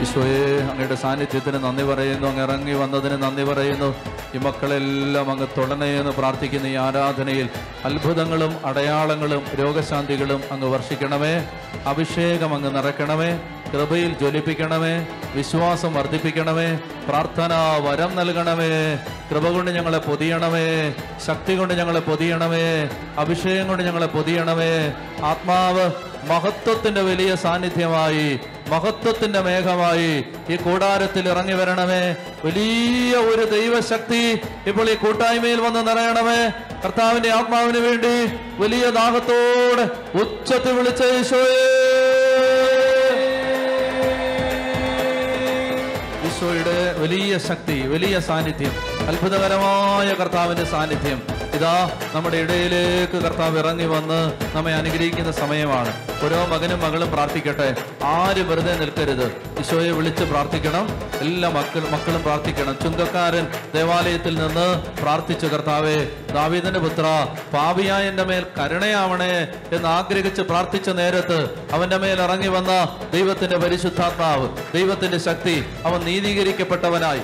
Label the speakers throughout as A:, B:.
A: ഈശോയെ അങ്ങയുടെ സാന്നിധ്യത്തിന് നന്ദി പറയുന്നു. അങ്ങ് ഇറങ്ങി വന്നതിന് നന്ദി പറയുന്നു. ഈ മക്കളെല്ലാം അങ്ങ് തുടണയെന്ന് പ്രാർത്ഥിക്കുന്ന ഈ ആരാധനയിൽ അത്ഭുതങ്ങളും അടയാളങ്ങളും രോഗശാന്തികളും അങ്ങ് വർഷിക്കണമേ. അഭിഷേകം അങ്ങ് നിറയ്ക്കണമേ. കൃപയിൽ ജ്വലിപ്പിക്കണമേ. വിശ്വാസം വർദ്ധിപ്പിക്കണമേ. പ്രാർത്ഥന വരം നൽകണമേ. കൃപ കൊണ്ട് ഞങ്ങളെ പൊതിയണമേ. ശക്തി കൊണ്ട് ഞങ്ങളെ പൊതിയണമേ. അഭിഷേകം കൊണ്ട് ഞങ്ങളെ പൊതിയണമേ. ആത്മാവ് മഹത്വത്തിന്റെ വലിയ സാന്നിധ്യമായി മഹത്വത്തിന്റെ മേഘമായി ഈ കൂടാരത്തിൽ ഇറങ്ങി വരണമേ. വലിയ ഒരു ദൈവശക്തി ഇപ്പോൾ ഈ കൂട്ടായ്മയിൽ വന്ന് നിറയണമേ. കർത്താവിന്റെ ആത്മാവിന് വേണ്ടി വലിയ ദാഹത്തോടെ ഉച്ചത്തിൽ വിളിച്ച ഈശോയേ ഈശോയുടെ വലിയ ശക്തി വലിയ സാന്നിധ്യം അത്ഭുതകരമായ കർത്താവിന്റെ സാന്നിധ്യം ഇതാ നമ്മുടെ ഇടയിലേക്ക് കർത്താവ് ഇറങ്ങി വന്ന് നമ്മെ അനുഗ്രഹിക്കുന്ന സമയമാണ്. ഓരോ മകനും മകളും പ്രാർത്ഥിക്കട്ടെ. ആര് വെറുതെ നിൽക്കരുത്. ഈശോയെ വിളിച്ച് പ്രാർത്ഥിക്കണം. എല്ലാ മക്കൾ മക്കളും പ്രാർത്ഥിക്കണം. ചുങ്കക്കാരൻ ദേവാലയത്തിൽ നിന്ന് പ്രാർത്ഥിച്ചു കർത്താവെ ദാവീദന്റെ പുത്ര പാപിയായ എന്റെ മേൽ കരുണയാവണേ എന്ന് ആഗ്രഹിച്ച് പ്രാർത്ഥിച്ച നേരത്ത് അവന്റെ മേൽ ഇറങ്ങി വന്ന ദൈവത്തിന്റെ പരിശുദ്ധാത്മാവ് ദൈവത്തിന്റെ ശക്തി അവൻ നീതീകരിക്കപ്പെട്ടവനായി ശുദ്ധീകരിക്കപ്പെട്ടവനായി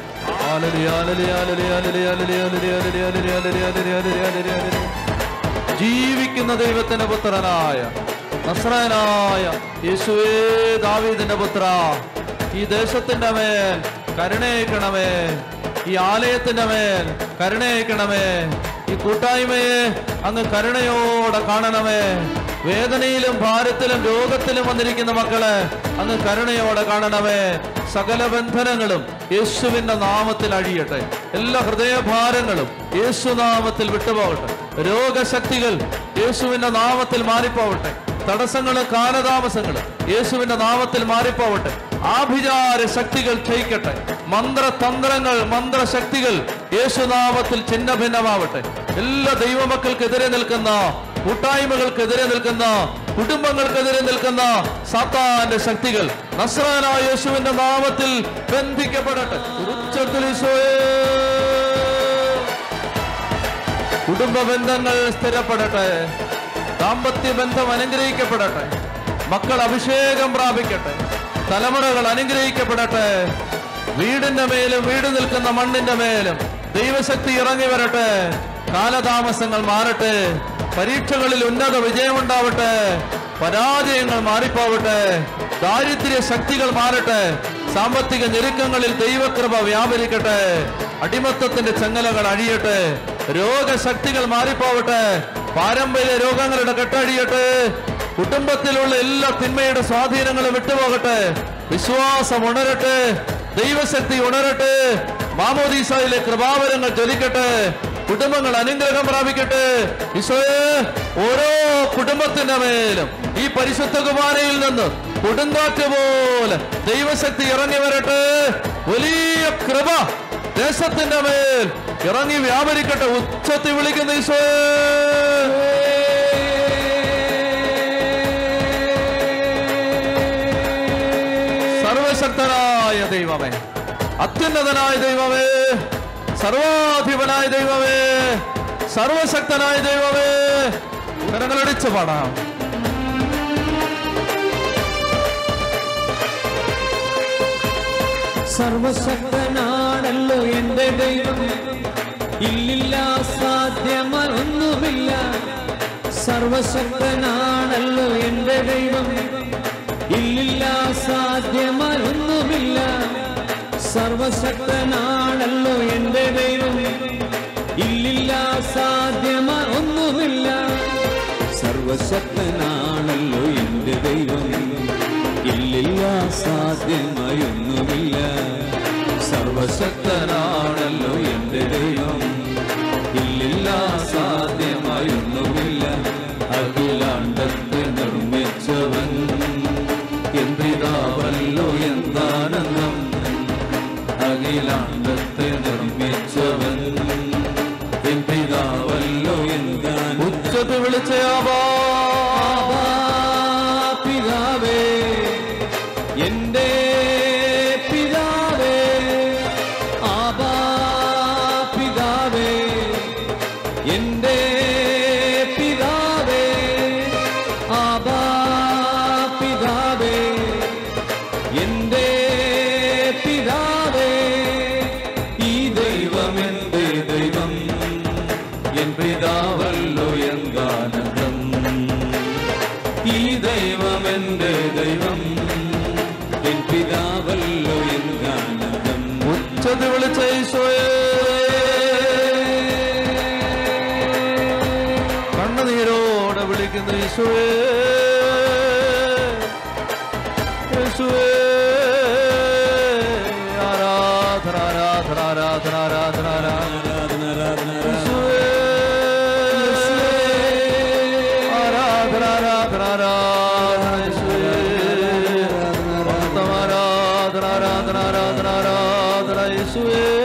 A: ജീവിക്കുന്ന ദൈവത്തിന്റെ പുത്രനായ നസ്രനായ യേശുവേ ദാവീദിന്റെ പുത്ര ഈ ദേശത്തിന്റെ മേൽ കരുണയേക്കണമേ ഈ ആലയത്തിന്റെ മേൽ കരുണയേക്കണമേ കൂട്ടായ്മയെ അങ്ങ് കരുണയോടെ കാണണമേ. വേദനയിലും ഭാരത്തിലും രോഗത്തിലും വന്നിരിക്കുന്ന മക്കളെ അങ്ങ് കരുണയോടെ കാണണമേ. സകല ബന്ധനങ്ങളും യേശുവിന്റെ നാമത്തിൽ അഴിയട്ടെ. എല്ലാ ഹൃദയഭാരങ്ങളും യേശുനാമത്തിൽ വിട്ടുപോകട്ടെ. രോഗശക്തികൾ യേശുവിന്റെ നാമത്തിൽ മാറിപ്പോവട്ടെ തടസ്സങ്ങളും കാലതാമസങ്ങളും യേശുവിന്റെ നാമത്തിൽ മാറിപ്പോവട്ടെ ആഭിചാര ശക്തികൾ ക്ഷയിക്കട്ടെ. മന്ത്രതന്ത്രങ്ങൾ മന്ത്രശക്തികൾ യേശുനാമത്തിൽ ചിഹ്ന ഭിന്നമാവട്ടെ എല്ലാ ദൈവമക്കൾക്കെതിരെ നിൽക്കുന്ന കൂട്ടായ്മകൾക്കെതിരെ നിൽക്കുന്ന കുടുംബങ്ങൾക്കെതിരെ നിൽക്കുന്ന സാത്താന്റെ ശക്തികൾ നസ്രാനായ യേശുവിന്റെ നാമത്തിൽ ബന്ധിക്കപ്പെടട്ടെ. ഉച്ചത്തിൽ കുടുംബ ബന്ധങ്ങൾ സ്ഥിരപ്പെടട്ടെ. ദാമ്പത്യ ബന്ധം അനുഗ്രഹിക്കപ്പെടട്ടെ. മക്കൾ അഭിഷേകം പ്രാപിക്കട്ടെ. തലമുറകൾ അനുഗ്രഹിക്കപ്പെടട്ടെ. വീടിന്റെ മേലും വീട് നിൽക്കുന്ന മണ്ണിന്റെ മേലും ദൈവശക്തി ഇറങ്ങി വരട്ടെ. കാലതാമസങ്ങൾ മാറട്ടെ. പരീക്ഷകളിൽ ഉന്നത വിജയമുണ്ടാവട്ടെ. പരാജയങ്ങൾ മാറിപ്പോവട്ടെ. ദാരിദ്ര്യ ശക്തികൾ മാറട്ടെ. സാമ്പത്തിക ഞെരുക്കങ്ങളിൽ ദൈവകൃപ വ്യാപരിക്കട്ടെ. അടിമത്തത്തിന്റെ ചങ്ങലകൾ അഴിയട്ടെ. രോഗശക്തികൾ മാറിപ്പോവട്ടെ. പാരമ്പര്യ രോഗങ്ങളുടെ കെട്ടഴിയട്ടെ. കുടുംബത്തിലുള്ള എല്ലാ തിന്മയുടെ സ്വാധീനങ്ങളും വിട്ടുപോകട്ടെ. വിശ്വാസം ഉണരട്ടെ. ദൈവശക്തി ഉണരട്ടെ. മാമോദീസയിലെ കൃപാവരങ്ങൾ ജ്വലിക്കട്ടെ. കുടുംബങ്ങൾ അനുഗ്രഹം പ്രാപിക്കട്ടെ. ഈശോയെ ഓരോ കുടുംബത്തിന്റെ മേലും ഈ പരിശുദ്ധ കുമാരയിൽ നിന്ന് കൊടുങ്കാറ്റ് പോലെ ദൈവശക്തി ഇറങ്ങി വരട്ടെ. വലിയ കൃപ ദേശത്തിന്റെ മേൽ ഇറങ്ങി വ്യാപരിക്കട്ടെ. ഉച്ചത്തിൽ വിളിക്കുന്ന ഈശോയെ. സർവശക്തനായ ദൈവമേ അത്യുന്നതനായ ദൈവമേ സർവാധിപനായ ദൈവമേ സർവശക്തനായ ദൈവമേ കരങ്ങളടിച്ച് പാടാം.
B: സർവശക്തനാണല്ലോ എന്റെ ദൈവം. ഇല്ലില്ല സാധ്യമൊന്നുമില്ല സർവശക്തനാണല്ലോ എന്റെ ദൈവം. സർവശക്തനാണല്ലോ എന്റെ ദൈവം. ഇല്ലില്ല സാധ്യമ ഒന്നുമില്ല. സർവശക്തനാണല്ലോ എന്റെ ദൈവം. ഇല്ലില്ല സാധ്യമായൊന്നുമില്ല.
A: ഉയർത്തി വിളിച്ചയാവാ കണ്ണുനീരോടെ വിളിക്കുന്ന ഈശോയെ യേശുവേ ആരാധന ആരാധന ആരാധന ആരാധന ആരാധന
B: ആരാധന ആരാധന
A: യേശുവേ ആരാധന ആരാധന ആരാധന യേശുവേ മഹത്വം ആരാധന ആരാധന ആരാധന ആരാധന യേശുവേ യേശുവേ